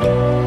Bye.